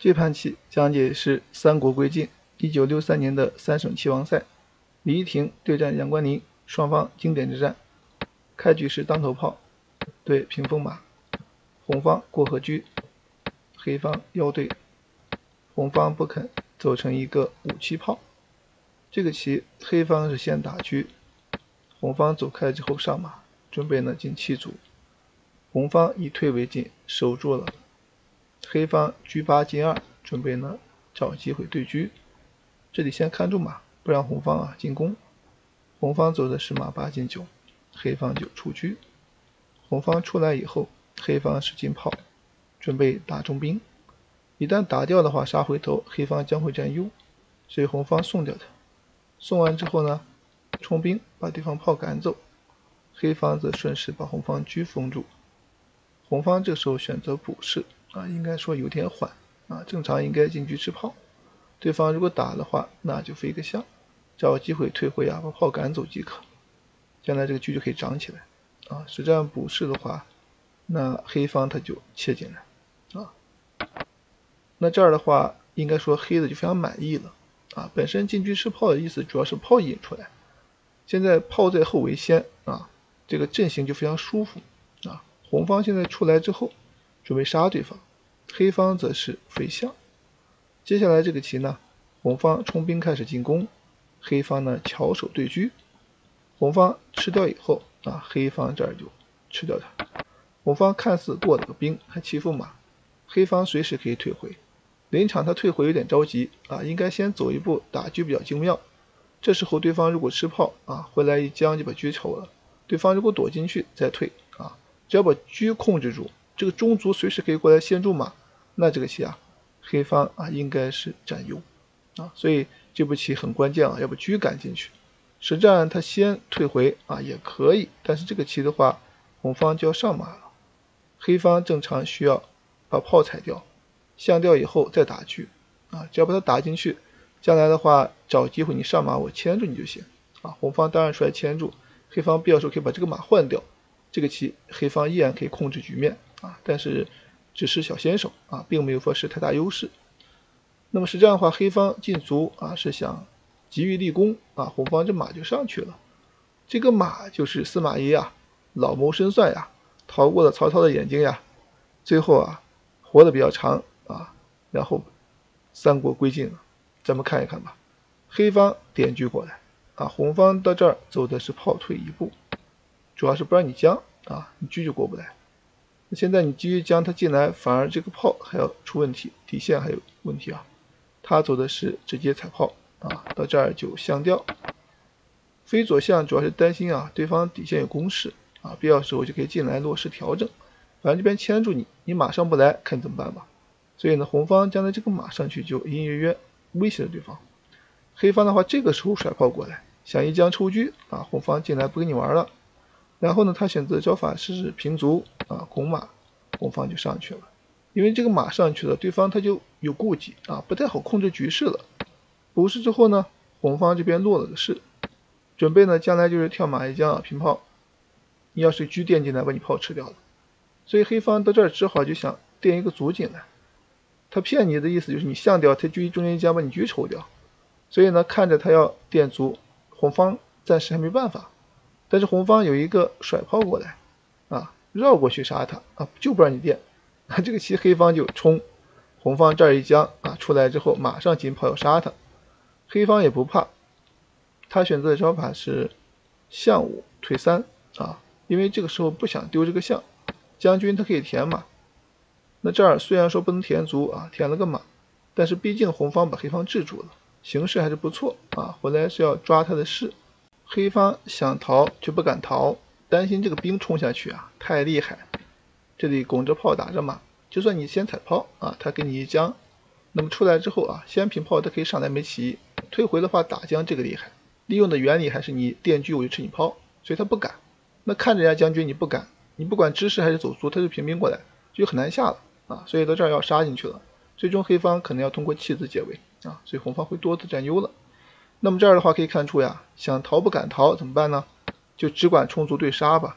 这盘棋讲解是三国归晋一九六三年的三省棋王赛，李依婷对战杨关宁，双方经典之战。开局是当头炮对屏风马，红方过河车，黑方腰对，红方不肯走成一个五七炮。这个棋黑方是先打车，红方走开之后上马，准备呢进七卒。红方以退为进，守住了。黑方车八进二，准备呢找机会对车。这里先看住马，不让红方啊进攻。红方走的是马八进九，黑方就出车。红方出来以后，黑方是进炮，准备打中兵。一旦打掉的话，杀回头，黑方将会占优，所以红方送掉它。送完之后呢，冲兵把对方炮赶走，黑方则顺势把红方车封住。红方这时候选择补士。啊，应该说有点缓啊，正常应该进车吃炮。对方如果打的话，那就飞个象，找机会退回啊，把炮赶走即可。将来这个车就可以长起来啊。实战补士的话，那黑方他就切进来啊。那这儿的话，应该说黑的就非常满意了啊。本身进车吃炮的意思主要是炮引出来，现在炮在后为先啊，这个阵型就非常舒服啊。红方现在出来之后。准备杀对方，黑方则是飞象。接下来这个棋呢，红方冲兵开始进攻，黑方呢巧手对车。红方吃掉以后啊，黑方这儿就吃掉它。红方看似过了个兵，还欺负马，黑方随时可以退回。临场他退回有点着急啊，应该先走一步打车比较精妙。这时候对方如果吃炮啊，回来一将就把车抽了。对方如果躲进去再退啊，只要把车控制住。这个中卒随时可以过来先住马，那这个棋啊，黑方啊应该是占优啊，所以这步棋很关键啊，要把车赶进去。实战他先退回啊也可以，但是这个棋的话，红方就要上马了。黑方正常需要把炮踩掉，象掉以后再打车啊，只要把它打进去，将来的话找机会你上马我牵住你就行啊。红方当然出来牵住，黑方必要时候可以把这个马换掉，这个棋黑方依然可以控制局面。啊，但是只是小先手啊，并没有说是太大优势。那么实战的话，黑方进卒啊是想急于立功啊，红方这马就上去了。这个马就是司马懿啊，老谋深算呀，逃过了曹操的眼睛呀，最后啊活得比较长啊，然后三国归晋了。咱们看一看吧。黑方点车过来啊，红方到这儿走的是炮退一步，主要是不让你将啊，你车就过不来。那现在你继续将他进来，反而这个炮还要出问题，底线还有问题啊。他走的是直接踩炮啊，到这儿就相掉。飞左象主要是担心啊，对方底线有攻势啊，必要时候就可以进来落实调整。反正这边牵住你，你马上不来，看怎么办吧。所以呢，红方将来这个马上去就隐隐约约威胁了对方。黑方的话，这个时候甩炮过来，想一将抽车啊，红方进来不跟你玩了。然后呢，他选择的招法是平卒啊，拱马，红方就上去了。因为这个马上去了，对方他就有顾忌啊，不太好控制局势了。补士之后呢，红方这边落了个士，准备呢将来就是跳马一将啊，平炮。你要是车垫进来，把你炮吃掉了。所以黑方到这儿只好就想垫一个卒进来。他骗你的意思就是你象掉，他车中间一将把你车抽掉。所以呢，看着他要垫卒，红方暂时还没办法。但是红方有一个甩炮过来，绕过去杀他，啊，就不让你垫，啊，这个棋黑方就冲，红方这儿一将，啊，出来之后马上进炮要杀他，黑方也不怕，他选择的招法是象五退三，啊，因为这个时候不想丢这个象，将军他可以填马，那这儿虽然说不能填卒啊，填了个马，但是毕竟红方把黑方制住了，形势还是不错啊，回来是要抓他的士。黑方想逃却不敢逃，担心这个兵冲下去啊太厉害。这里拱着炮打着马，就算你先踩炮啊，他给你一将，那么出来之后啊，先平炮他可以上来没棋，退回的话打将这个厉害。利用的原理还是你电车我就吃你炮，所以他不敢。那看着人家将军你不敢，你不管支士还是走卒，他就平兵过来，就很难下了啊。所以到这儿要杀进去了，最终黑方可能要通过弃子解围啊，所以红方会多次占优了。那么这儿的话可以看出呀，想逃不敢逃怎么办呢？就只管冲卒对杀吧。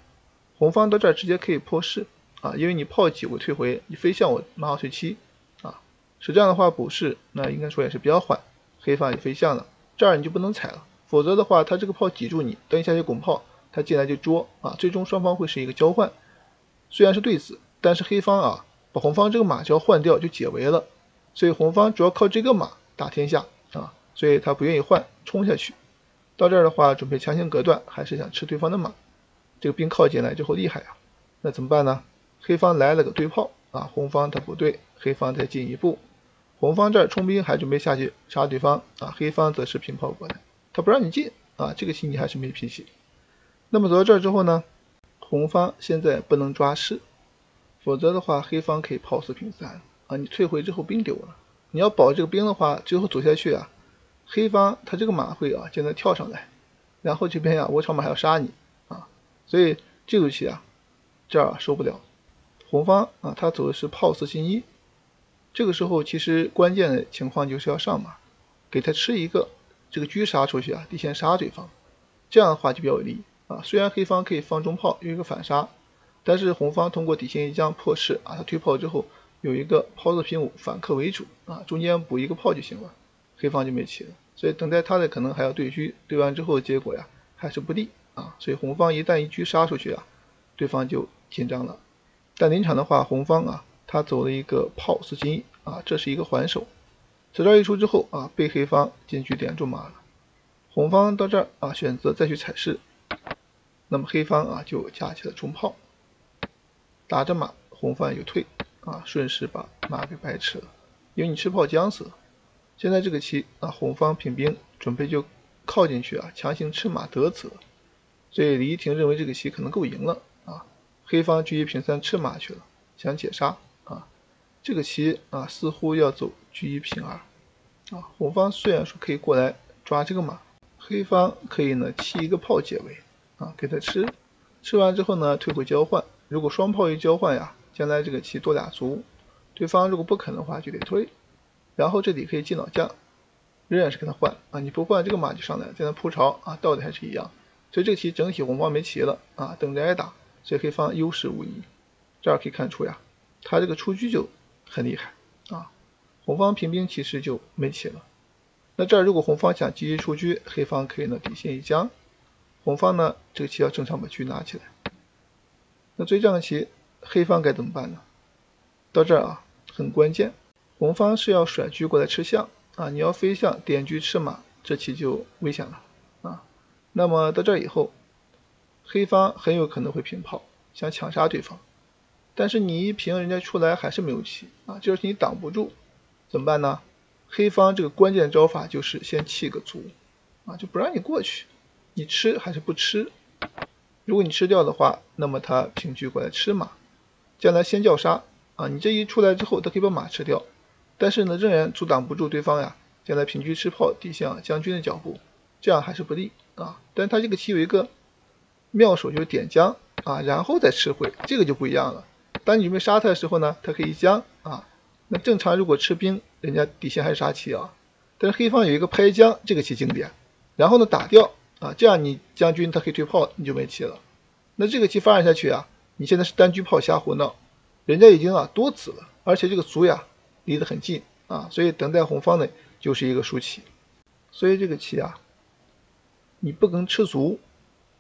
红方到这儿直接可以破士啊，因为你炮几我退回，你飞象我马好退七啊，是这样的话，补士那应该说也是比较缓，黑方也飞象了，这儿你就不能踩了，否则的话，他这个炮挤住你，等一下就拱炮，他进来就捉啊，最终双方会是一个交换，虽然是对子，但是黑方啊把红方这个马只要换掉就解围了，所以红方主要靠这个马打天下啊，所以他不愿意换，冲下去，到这儿的话准备强行隔断，还是想吃对方的马，这个兵靠进来之后厉害啊，那怎么办呢？黑方来了个对炮啊，红方他不对，黑方再进一步。红方这儿冲兵还准备下去杀对方啊，黑方则是平炮过来，他不让你进啊，这个棋你还是没脾气。那么走到这儿之后呢，红方现在不能抓士，否则的话黑方可以炮四平三啊，你退回之后兵丢了，你要保这个兵的话，最后走下去啊，黑方他这个马会啊现在跳上来，然后这边呀窝巢马还要杀你啊，所以这步棋啊这儿受不了，红方啊他走的是炮四进一。这个时候其实关键的情况就是要上马，给他吃一个这个车杀出去啊，底线杀对方，这样的话就比较有利啊。虽然黑方可以放中炮有一个反杀，但是红方通过底线一将破势啊，他推炮之后有一个炮四平五反客为主啊，中间补一个炮就行了，黑方就没棋了。所以等待他的可能还要对车，对完之后结果呀还是不利啊。所以红方一旦一车杀出去啊，对方就紧张了。但临场的话，红方啊。他走了一个炮四进一啊，这是一个还手。此招一出之后啊，被黑方进去点住马了。红方到这儿啊，选择再去踩士，那么黑方啊就架起了冲炮，打着马，红方又退啊，顺势把马给白吃了，因为你吃炮将死了。现在这个棋啊，红方平兵准备就靠进去啊，强行吃马得子。所以李一婷认为这个棋可能够赢了啊，黑方车一平三吃马去了，想解杀啊。这个棋啊，似乎要走车一平二啊。红方虽然说可以过来抓这个马，黑方可以呢弃一个炮解围啊，给他吃，吃完之后呢退回交换。如果双炮一交换呀，将来这个棋多俩卒，对方如果不肯的话就得退。然后这里可以进老将，仍然是跟他换啊，你不换这个马就上来，在那铺巢啊，道理还是一样。所以这个棋整体红方没棋了啊，等着挨打，所以黑方优势无疑。这儿可以看出呀，他这个出车就。很厉害啊！红方平兵其实就没棋了。那这儿如果红方想积极出车，黑方可以呢底线一将。红方呢这个棋要正常把车拿起来。那追这样的棋，黑方该怎么办呢？到这儿啊很关键，红方是要甩车过来吃象啊，你要飞象点车吃马，这棋就危险了啊。那么到这以后，黑方很有可能会平炮，想抢杀对方。但是你一平，人家出来还是没有棋啊，就是你挡不住，怎么办呢？黑方这个关键招法就是先弃个卒啊，就不让你过去，你吃还是不吃？如果你吃掉的话，那么他平车过来吃马，将来先叫杀啊，你这一出来之后，他可以把马吃掉，但是呢，仍然阻挡不住对方呀，将来平车吃炮抵向将军的脚步，这样还是不利啊。但是他这个棋有一个妙手，就是点将啊，然后再吃回，这个就不一样了。当你准备杀他的时候呢，他可以将啊。那正常如果吃兵，人家底线还是杀棋啊。但是黑方有一个拍将，这个棋经典。然后呢打掉啊，这样你将军他可以退炮，你就没棋了。那这个棋发展下去啊，你现在是单车炮瞎胡闹，人家已经啊多子了，而且这个卒呀离得很近啊，所以等待红方呢就是一个输棋。所以这个棋啊，你不能吃卒。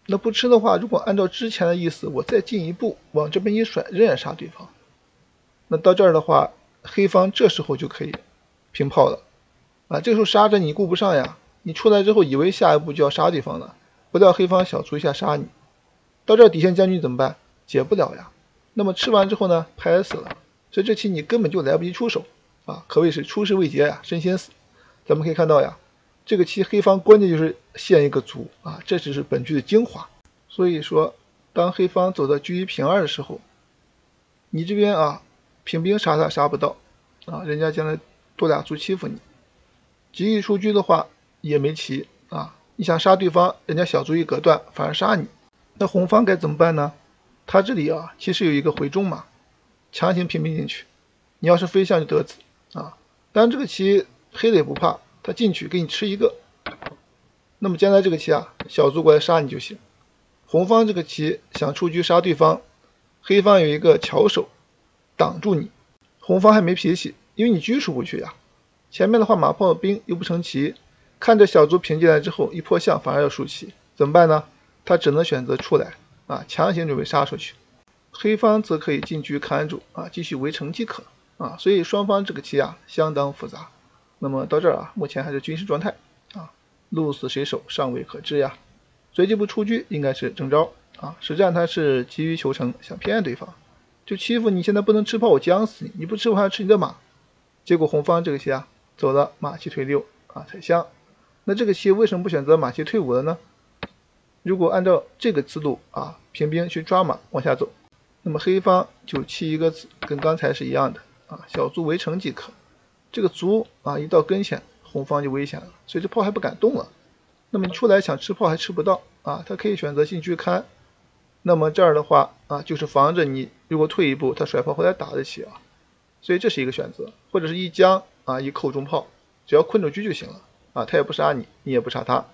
那不吃的话，如果按照之前的意思，我再进一步往这边一甩，仍然杀对方。那到这儿的话，黑方这时候就可以平炮了啊！这时候杀着你顾不上呀，你出来之后以为下一步就要杀对方了，不料黑方小卒一下杀你。到这儿底线将军怎么办？解不了呀。那么吃完之后呢，拍死了。所以这棋你根本就来不及出手啊，可谓是出师未捷呀，身先死。咱们可以看到呀。这个棋黑方关键就是陷一个卒啊，这只是本局的精华。所以说，当黑方走到车一平二的时候，你这边啊平兵杀他杀不到啊，人家将来多俩卒欺负你。急于出车的话也没棋啊，你想杀对方，人家小卒一隔断反而杀你。那红方该怎么办呢？他这里啊其实有一个回中马，强行平兵进去。你要是飞象就得子啊，当然这个棋黑的也不怕。他进去给你吃一个，那么将来这个棋啊，小卒过来杀你就行。红方这个棋想出车杀对方，黑方有一个巧手挡住你，红方还没脾气因为你车出不去呀。前面的话马炮兵又不成棋，看着小卒平进来之后一破象反而要输棋，怎么办呢？他只能选择出来啊，强行准备杀出去。黑方则可以进车看住啊，继续围城即可啊。所以双方这个棋啊相当复杂。那么到这儿啊，目前还是军事状态啊，鹿死谁手尚未可知呀。所以这步出车应该是正招啊。实战他是急于求成，想骗对方，就欺负你现在不能吃炮，我将死你，你不吃我还要吃你的马。结果红方这个棋啊。走了马七退六啊，踩象。那这个棋为什么不选择马七退五了呢？如果按照这个思路啊，平兵去抓马往下走，那么黑方就弃一个子，跟刚才是一样的啊，小卒围城即可。这个卒啊一到跟前，红方就危险了，所以这炮还不敢动了。那么你出来想吃炮还吃不到啊，他可以选择进车看。那么这儿的话啊，就是防着你如果退一步，他甩炮回来打得起啊。所以这是一个选择，或者是一将。啊，一扣中炮，只要困住车就行了啊，他也不杀你，你也不杀他，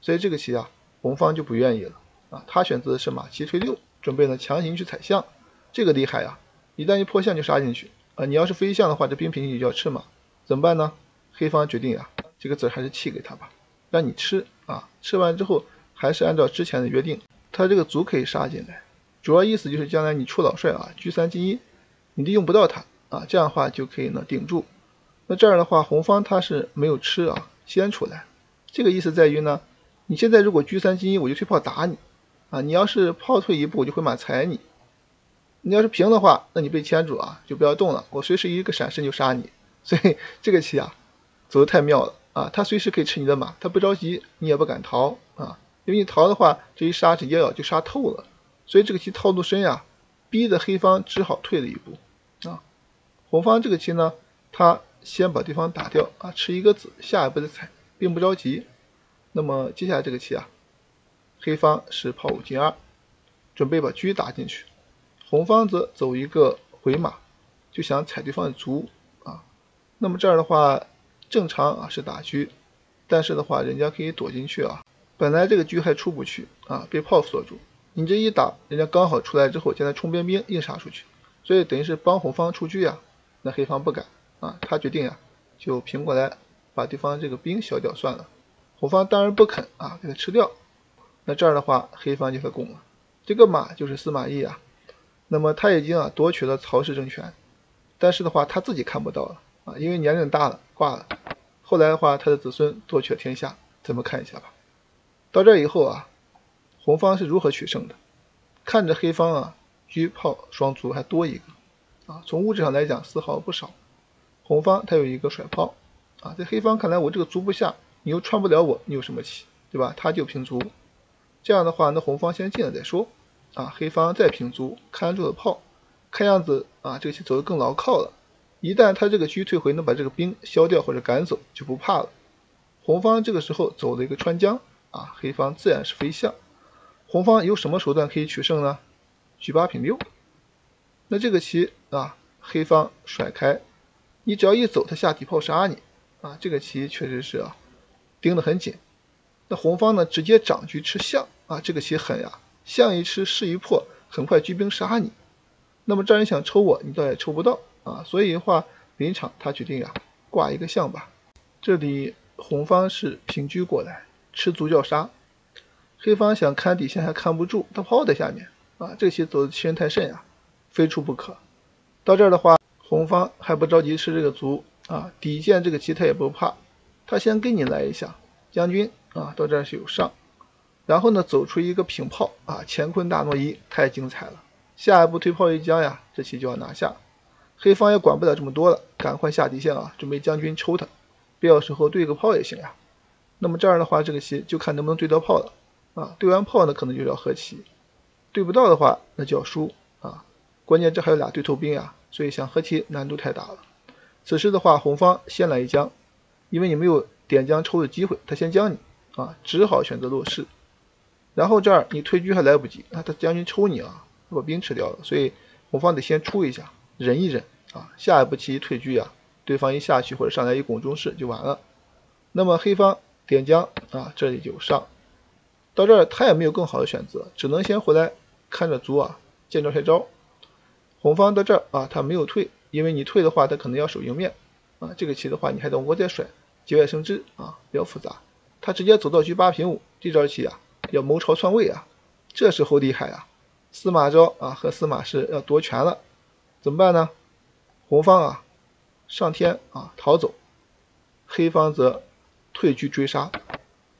所以这个棋啊，红方就不愿意了啊，他选择的是马七退六，准备呢强行去踩象，这个厉害呀，一旦一破象就杀进去啊，你要是飞象的话，这兵平你就要吃马，怎么办呢？黑方决定呀，这个子还是弃给他吧，让你吃啊，吃完之后还是按照之前的约定，他这个卒可以杀进来，主要意思就是将来你出老帅啊，车三进一，你利用不到他啊，这样的话就可以呢顶住。那这样的话，红方他是没有吃啊，先出来，这个意思在于呢，你现在如果车三进一，我就退炮打你，啊，你要是炮退一步，我就回马踩你，你要是平的话，那你被牵住啊，就不要动了，我随时一个闪身就杀你，所以这个棋啊，走的太妙了啊，他随时可以吃你的马，他不着急，你也不敢逃啊，因为你逃的话，这一杀直接要就杀透了，所以这个棋套路深呀，逼得黑方只好退了一步啊，红方这个棋呢，他。先把对方打掉啊，吃一个子，下一步再踩，并不着急。那么接下来这个棋啊，黑方是炮五进二，准备把车打进去，红方则走一个回马，就想踩对方的卒啊。那么这儿的话，正常啊是打车，但是的话，人家可以躲进去啊。本来这个车还出不去啊，被炮锁住，你这一打，人家刚好出来之后，现在冲边兵硬杀出去，所以等于是帮红方出车呀。那黑方不敢。啊，他决定呀，就平过来把对方这个兵消掉算了。红方当然不肯啊，给他吃掉。那这样的话，黑方就可攻了。这个马就是司马懿啊。那么他已经啊夺取了曹氏政权，但是的话他自己看不到了啊，因为年龄大了挂了。后来的话，他的子孙夺取了天下，咱们看一下吧。到这以后啊，红方是如何取胜的？看着黑方啊，车炮双卒还多一个啊，从物质上来讲丝毫不少。红方他有一个甩炮啊，在黑方看来，我这个卒不下，你又穿不了我，你有什么棋，对吧？他就平卒，这样的话，那红方先进了再说啊。黑方再平卒，看住了炮，看样子啊，这个棋走得更牢靠了。一旦他这个车退回，能把这个兵消掉或者赶走，就不怕了。红方这个时候走了一个穿江啊，黑方自然是飞象。红方有什么手段可以取胜呢？车八平六，那这个棋啊，黑方甩开。你只要一走，他下底炮杀你啊！这个棋确实是啊，盯得很紧。那红方呢，直接长车吃象啊，这个棋狠呀！象一吃，士一破，很快车兵杀你。那么这人想抽我，你倒也抽不到啊！所以的话，临场他决定呀，挂一个象吧。这里红方是平车过来，吃卒叫杀。黑方想看底线还看不住，他炮在下面啊，这个棋走的欺人太甚呀，非出不可。到这儿的话。红方还不着急吃这个卒啊，底线这个棋他也不怕，他先跟你来一下将军啊，到这儿是有上，然后呢走出一个平炮啊，乾坤大挪移太精彩了，下一步推炮一将呀，这棋就要拿下，黑方也管不了这么多了，赶快下底线啊，准备将军抽他，必要时候对个炮也行呀，那么这样的话这个棋就看能不能对到炮了啊，对完炮呢可能就要和棋，对不到的话那就要输啊，关键这还有俩对头兵呀。所以想和棋难度太大了。此时的话，红方先来一将，因为你没有点将抽的机会，他先将你啊，只好选择落士。然后这儿你退车还来不及，那他将军抽你啊，把兵吃掉了。所以红方得先出一下，忍一忍啊。下一步棋退车呀，对方一下去或者上来一拱中士就完了。那么黑方点将啊，这里就上。到这儿他也没有更好的选择，只能先回来看着卒啊，见招拆招。红方到这儿啊，他没有退因为你退的话，他可能要守迎面啊。这个棋的话，你还得往过再甩，节外生枝啊，比较复杂。他直接走到车八平五，这招棋啊，要谋朝篡位啊，这时候厉害啊！司马昭啊和司马氏要夺权了，怎么办呢？红方啊上天啊逃走，黑方则退车追杀，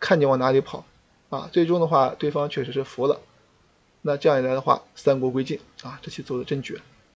看你往哪里跑啊！最终的话，对方确实是服了。那这样一来的话，三国归晋啊，这棋走的真绝。